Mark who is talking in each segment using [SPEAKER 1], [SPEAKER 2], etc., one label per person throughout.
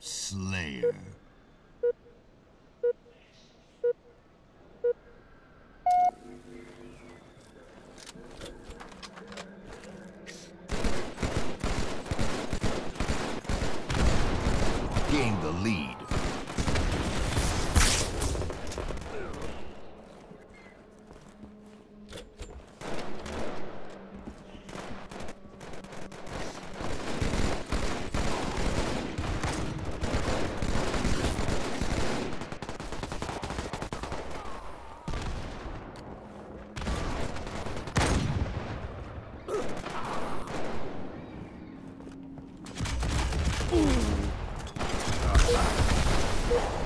[SPEAKER 1] Slayer. Gain the lead. Double kill.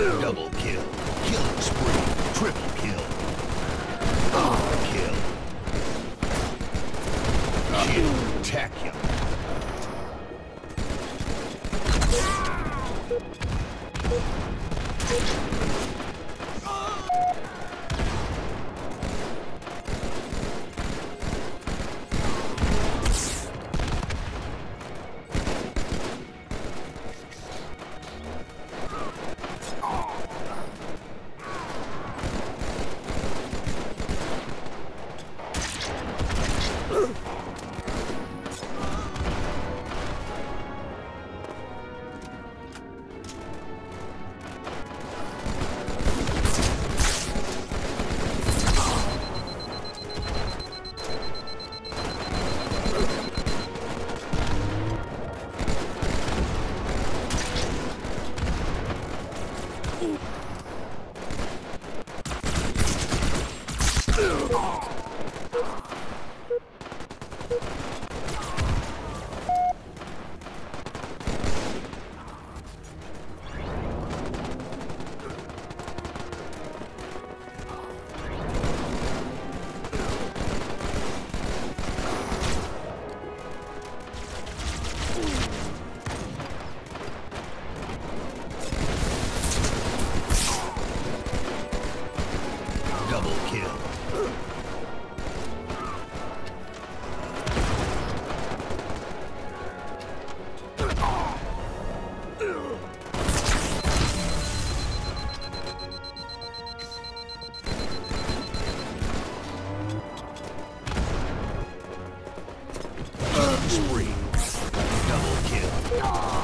[SPEAKER 1] Double kill. Killing spree. Triple kill. Overkill. Killtacular. Double spree. Double kill. No!